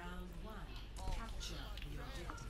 Round one. Capture the objective.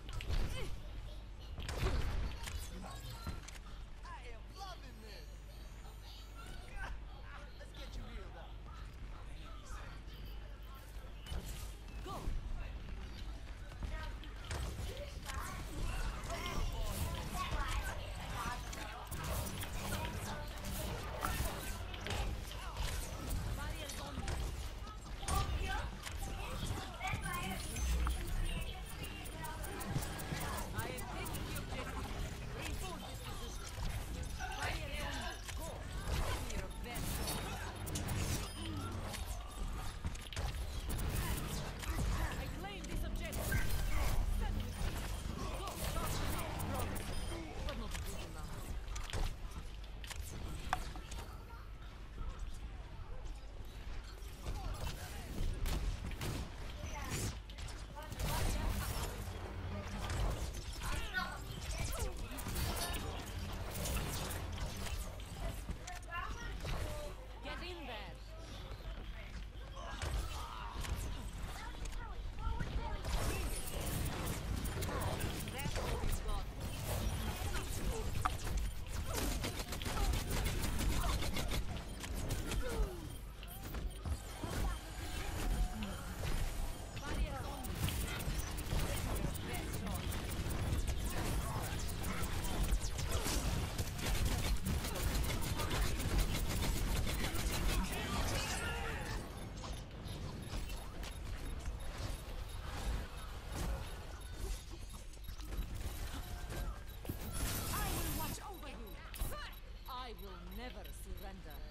You'll never surrender.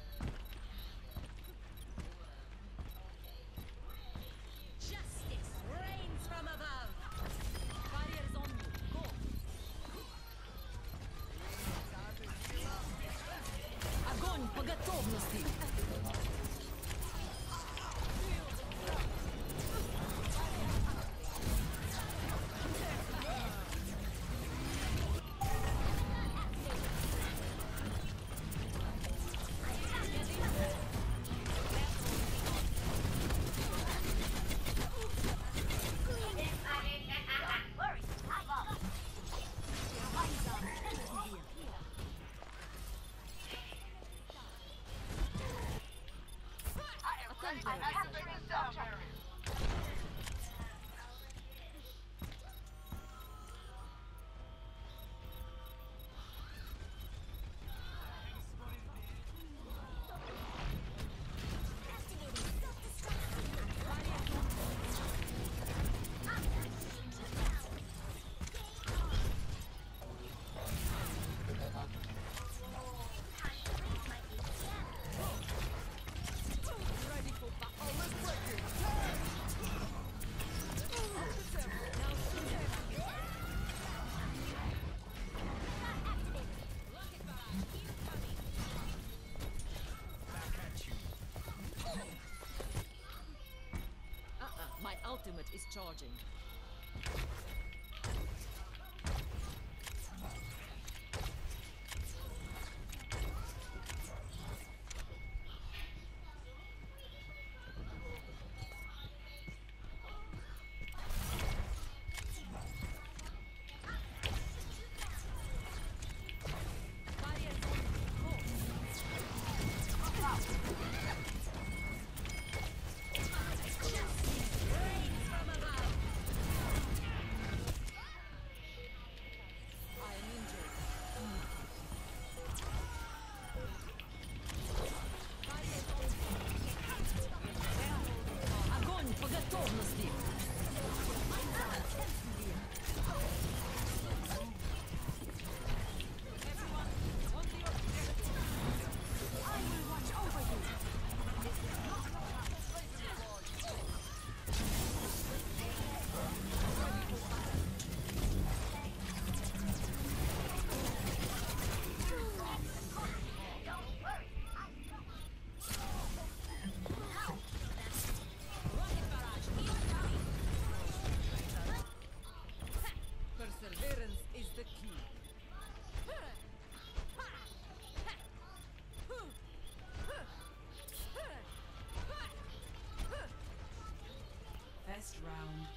Is charging. Round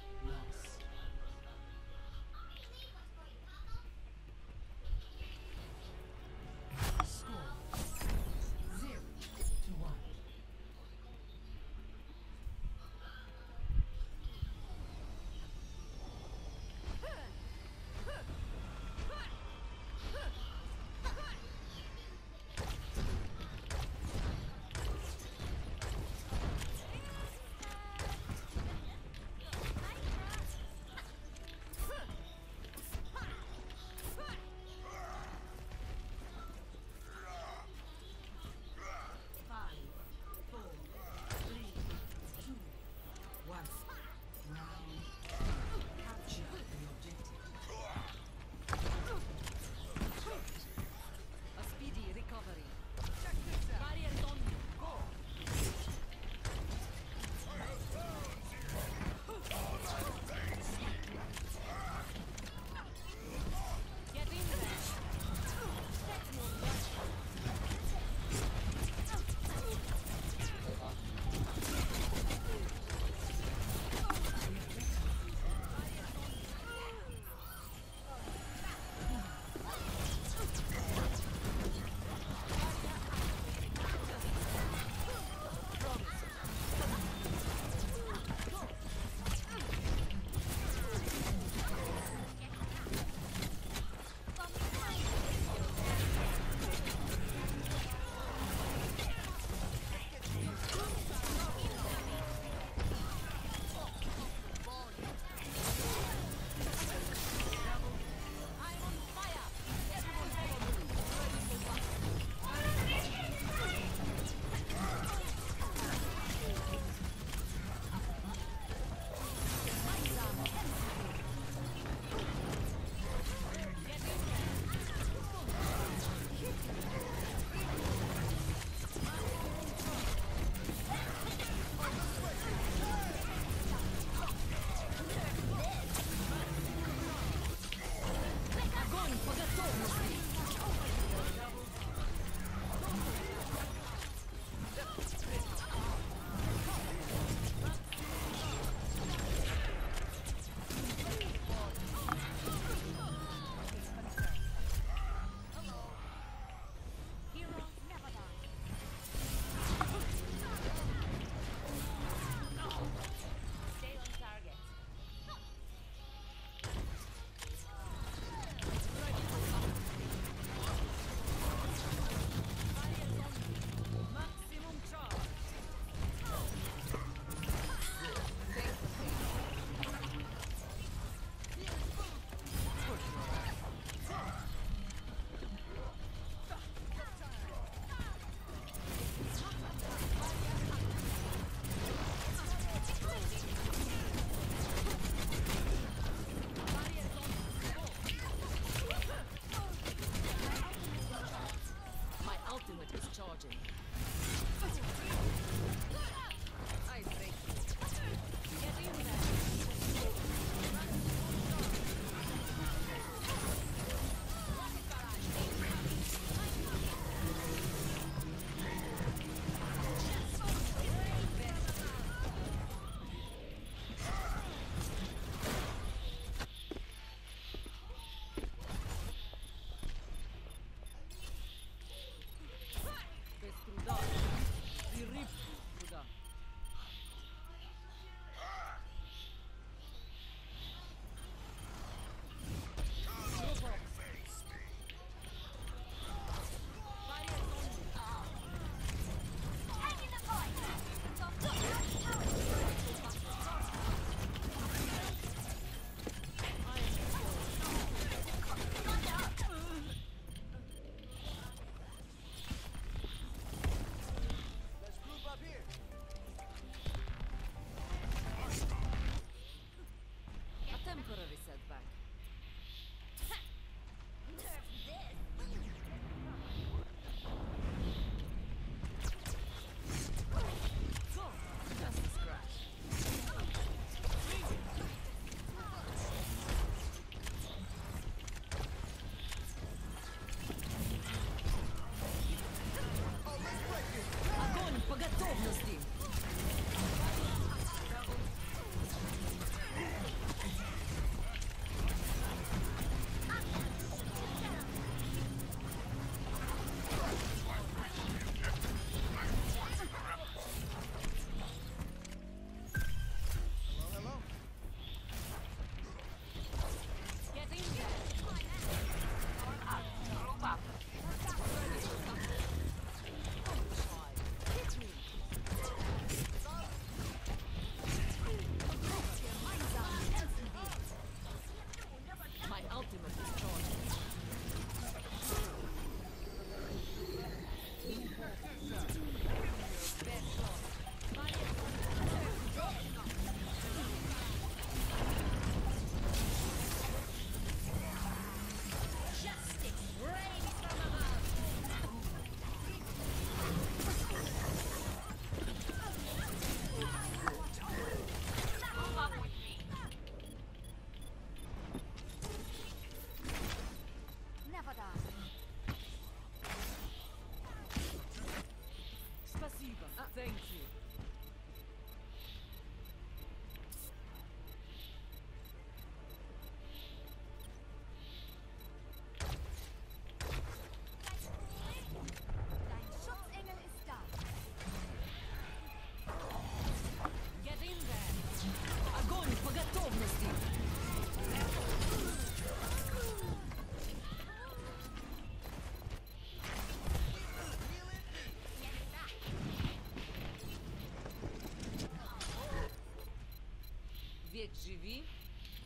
Wiek żywi,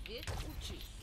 wiek uczysz.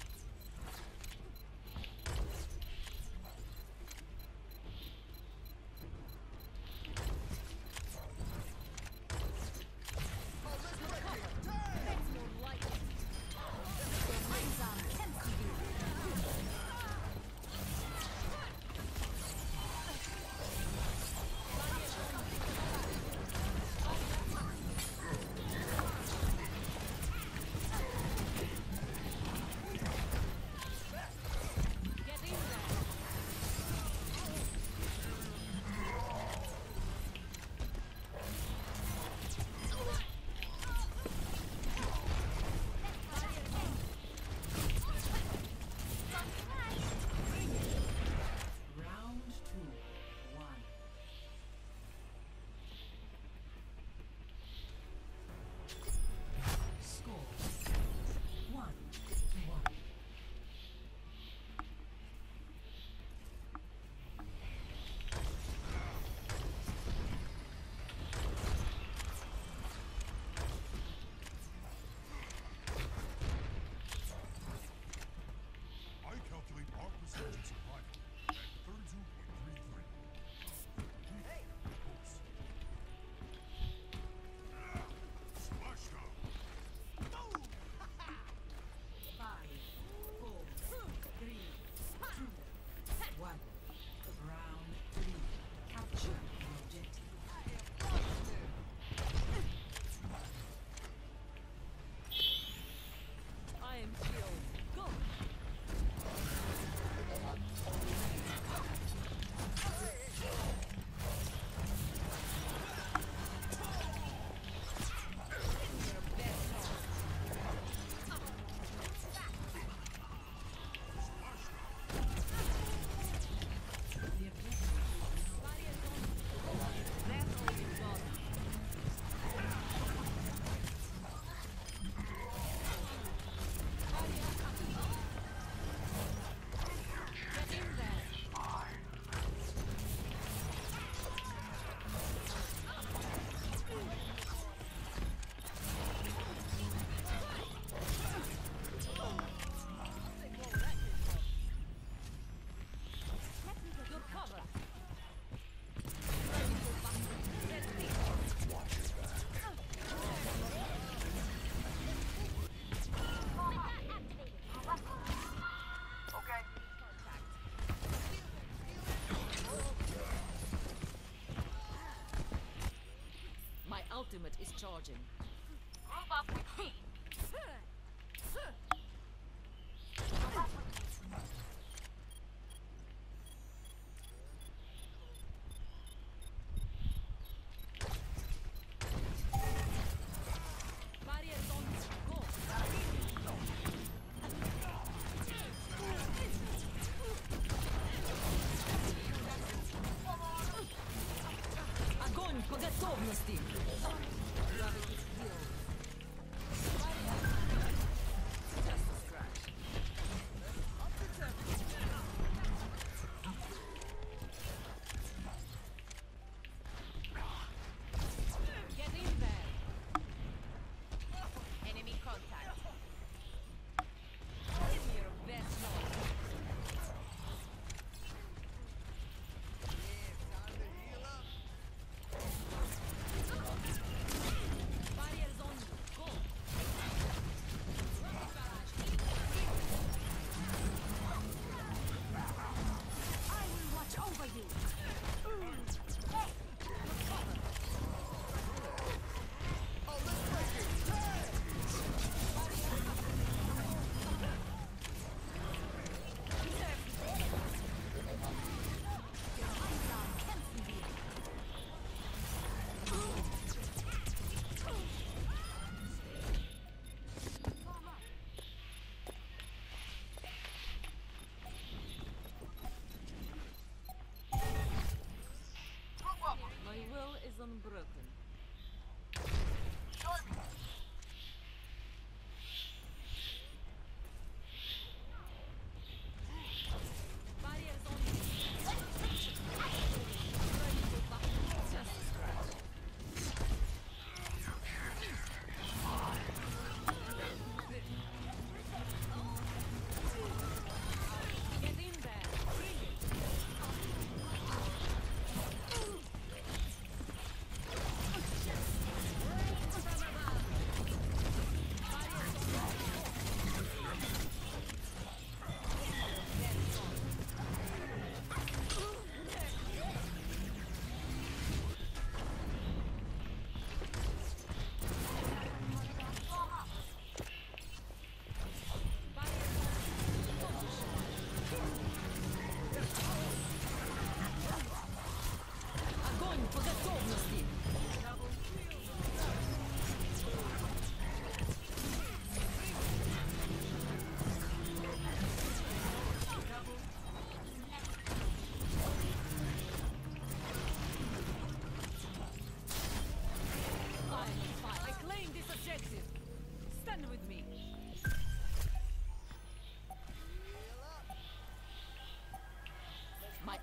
Ultimate is charging.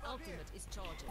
Ultimate is charging.